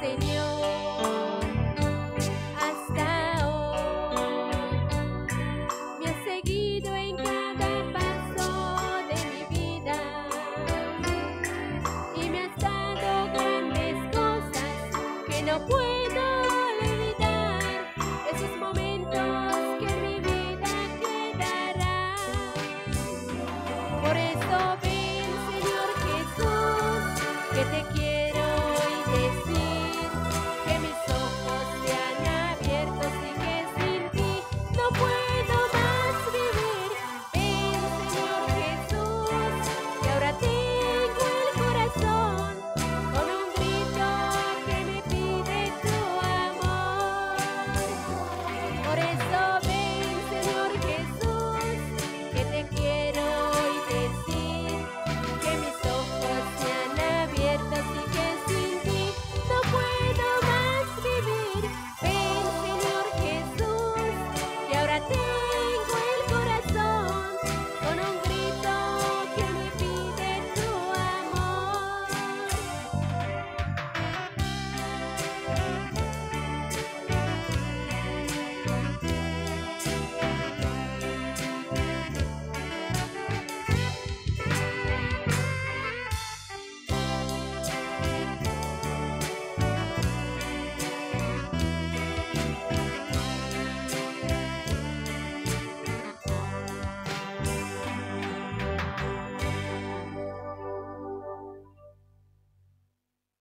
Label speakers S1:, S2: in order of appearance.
S1: Señor, hasta hoy me ha seguido en cada paso de mi vida y me ha dado grandes cosas que no puedo olvidar. Esos momentos que mi vida quedarán. Por esto.